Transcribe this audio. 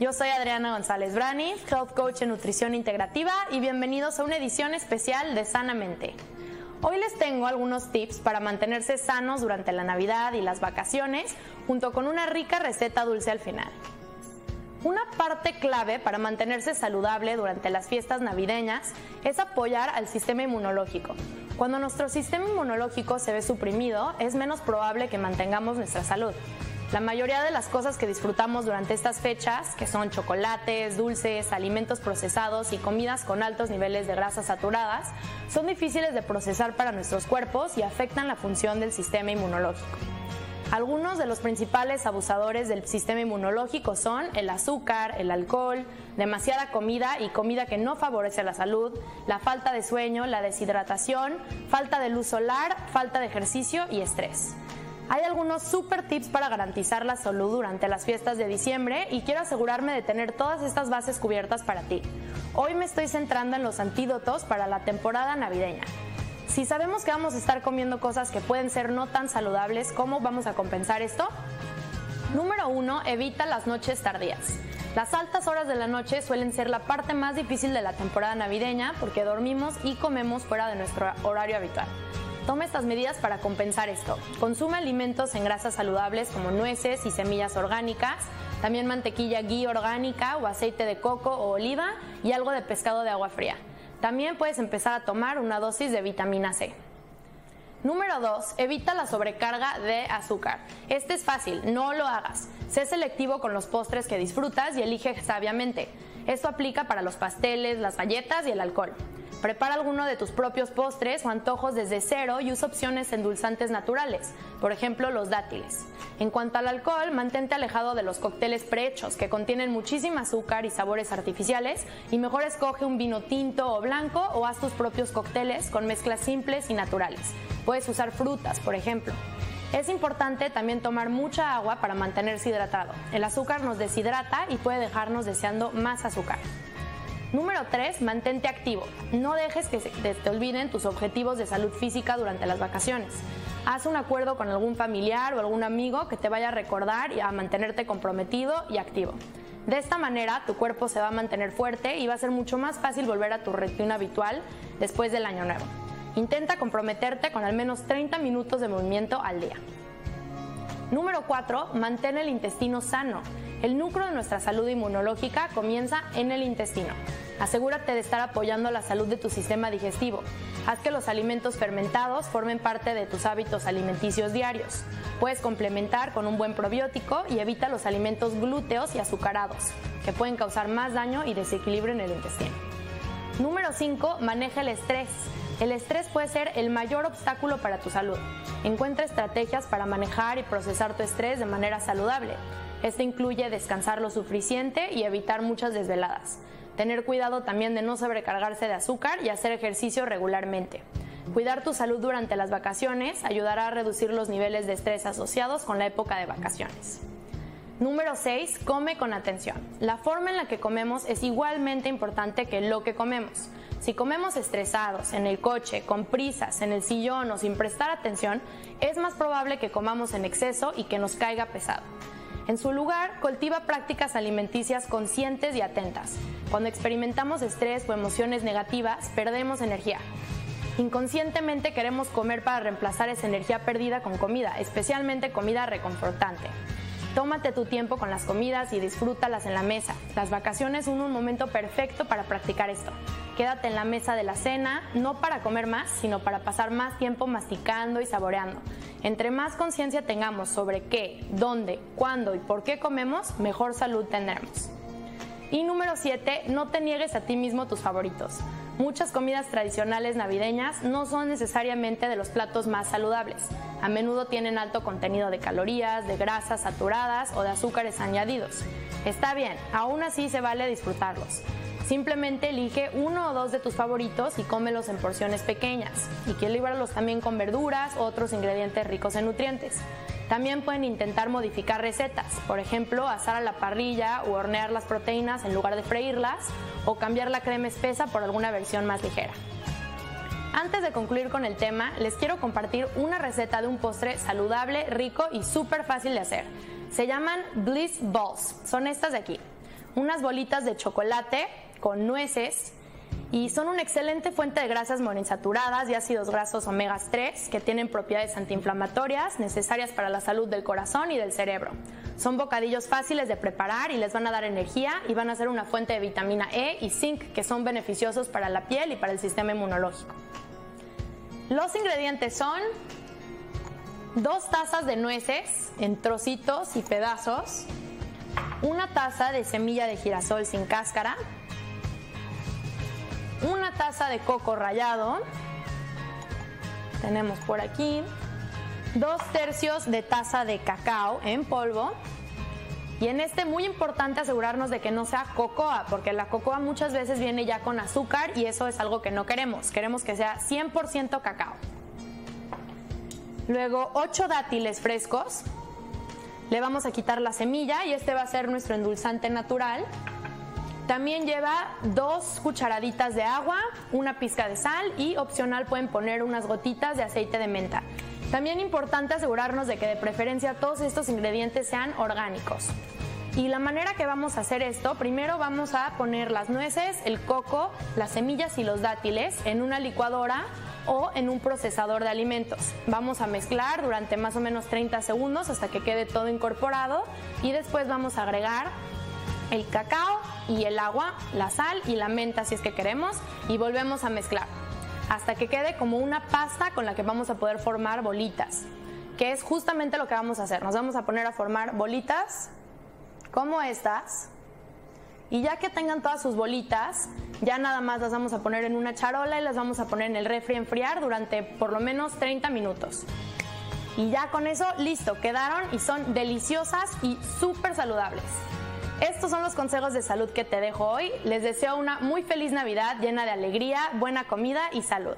Yo soy Adriana González Brani, Health Coach en Nutrición Integrativa y bienvenidos a una edición especial de Sanamente. Hoy les tengo algunos tips para mantenerse sanos durante la Navidad y las vacaciones, junto con una rica receta dulce al final. Una parte clave para mantenerse saludable durante las fiestas navideñas es apoyar al sistema inmunológico. Cuando nuestro sistema inmunológico se ve suprimido, es menos probable que mantengamos nuestra salud. La mayoría de las cosas que disfrutamos durante estas fechas, que son chocolates, dulces, alimentos procesados y comidas con altos niveles de grasas saturadas, son difíciles de procesar para nuestros cuerpos y afectan la función del sistema inmunológico. Algunos de los principales abusadores del sistema inmunológico son el azúcar, el alcohol, demasiada comida y comida que no favorece la salud, la falta de sueño, la deshidratación, falta de luz solar, falta de ejercicio y estrés. Hay algunos super tips para garantizar la salud durante las fiestas de diciembre y quiero asegurarme de tener todas estas bases cubiertas para ti. Hoy me estoy centrando en los antídotos para la temporada navideña. Si sabemos que vamos a estar comiendo cosas que pueden ser no tan saludables, ¿cómo vamos a compensar esto? Número 1. Evita las noches tardías. Las altas horas de la noche suelen ser la parte más difícil de la temporada navideña porque dormimos y comemos fuera de nuestro horario habitual. Toma estas medidas para compensar esto. Consume alimentos en grasas saludables como nueces y semillas orgánicas, también mantequilla ghee orgánica o aceite de coco o oliva y algo de pescado de agua fría. También puedes empezar a tomar una dosis de vitamina C. Número 2. Evita la sobrecarga de azúcar. Este es fácil, no lo hagas. Sé selectivo con los postres que disfrutas y elige sabiamente. Esto aplica para los pasteles, las galletas y el alcohol. Prepara alguno de tus propios postres o antojos desde cero y usa opciones endulzantes naturales, por ejemplo los dátiles. En cuanto al alcohol, mantente alejado de los cócteles prehechos que contienen muchísimo azúcar y sabores artificiales y mejor escoge un vino tinto o blanco o haz tus propios cócteles con mezclas simples y naturales. Puedes usar frutas, por ejemplo. Es importante también tomar mucha agua para mantenerse hidratado. El azúcar nos deshidrata y puede dejarnos deseando más azúcar. Número 3. Mantente activo. No dejes que te olviden tus objetivos de salud física durante las vacaciones. Haz un acuerdo con algún familiar o algún amigo que te vaya a recordar y a mantenerte comprometido y activo. De esta manera tu cuerpo se va a mantener fuerte y va a ser mucho más fácil volver a tu rutina habitual después del año nuevo. Intenta comprometerte con al menos 30 minutos de movimiento al día. Número 4. Mantén el intestino sano. El núcleo de nuestra salud inmunológica comienza en el intestino. Asegúrate de estar apoyando la salud de tu sistema digestivo. Haz que los alimentos fermentados formen parte de tus hábitos alimenticios diarios. Puedes complementar con un buen probiótico y evita los alimentos glúteos y azucarados, que pueden causar más daño y desequilibrio en el intestino. Número 5. Maneja el estrés. El estrés puede ser el mayor obstáculo para tu salud. Encuentra estrategias para manejar y procesar tu estrés de manera saludable. Esto incluye descansar lo suficiente y evitar muchas desveladas. Tener cuidado también de no sobrecargarse de azúcar y hacer ejercicio regularmente. Cuidar tu salud durante las vacaciones ayudará a reducir los niveles de estrés asociados con la época de vacaciones. Número 6. Come con atención. La forma en la que comemos es igualmente importante que lo que comemos. Si comemos estresados, en el coche, con prisas, en el sillón o sin prestar atención, es más probable que comamos en exceso y que nos caiga pesado. En su lugar, cultiva prácticas alimenticias conscientes y atentas. Cuando experimentamos estrés o emociones negativas, perdemos energía. Inconscientemente queremos comer para reemplazar esa energía perdida con comida, especialmente comida reconfortante. Tómate tu tiempo con las comidas y disfrútalas en la mesa. Las vacaciones son un momento perfecto para practicar esto. Quédate en la mesa de la cena, no para comer más, sino para pasar más tiempo masticando y saboreando. Entre más conciencia tengamos sobre qué, dónde, cuándo y por qué comemos, mejor salud tendremos. Y número 7, no te niegues a ti mismo tus favoritos. Muchas comidas tradicionales navideñas no son necesariamente de los platos más saludables. A menudo tienen alto contenido de calorías, de grasas saturadas o de azúcares añadidos. Está bien, aún así se vale disfrutarlos. Simplemente elige uno o dos de tus favoritos y cómelos en porciones pequeñas. Y equilíbralos también con verduras o otros ingredientes ricos en nutrientes. También pueden intentar modificar recetas, por ejemplo, asar a la parrilla o hornear las proteínas en lugar de freírlas o cambiar la crema espesa por alguna versión más ligera. Antes de concluir con el tema, les quiero compartir una receta de un postre saludable, rico y súper fácil de hacer. Se llaman Bliss Balls. Son estas de aquí. unas bolitas de chocolate con nueces y son una excelente fuente de grasas monoinsaturadas y ácidos grasos omega 3 que tienen propiedades antiinflamatorias necesarias para la salud del corazón y del cerebro. Son bocadillos fáciles de preparar y les van a dar energía y van a ser una fuente de vitamina E y zinc que son beneficiosos para la piel y para el sistema inmunológico. Los ingredientes son dos tazas de nueces en trocitos y pedazos, una taza de semilla de girasol sin cáscara, taza de coco rallado, tenemos por aquí dos tercios de taza de cacao en polvo, y en este muy importante asegurarnos de que no sea cocoa, porque la cocoa muchas veces viene ya con azúcar y eso es algo que no queremos. Queremos que sea 100% cacao. Luego 8 dátiles frescos. Le vamos a quitar la semilla y este va a ser nuestro endulzante natural. También lleva dos cucharaditas de agua, una pizca de sal y opcional pueden poner unas gotitas de aceite de menta. También importante asegurarnos de que de preferencia todos estos ingredientes sean orgánicos. Y la manera que vamos a hacer esto, primero vamos a poner las nueces, el coco, las semillas y los dátiles en una licuadora o en un procesador de alimentos. Vamos a mezclar durante más o menos 30 segundos hasta que quede todo incorporado y después vamos a agregar el cacao y el agua, la sal y la menta si es que queremos y volvemos a mezclar hasta que quede como una pasta con la que vamos a poder formar bolitas, que es justamente lo que vamos a hacer. Nos vamos a poner a formar bolitas como estas. Y ya que tengan todas sus bolitas, ya nada más las vamos a poner en una charola y las vamos a poner en el refri a enfriar durante por lo menos 30 minutos. Y ya con eso, listo, quedaron y son deliciosas y súper saludables. Estos son los consejos de salud que te dejo hoy. Les deseo una muy feliz Navidad llena de alegría, buena comida y salud.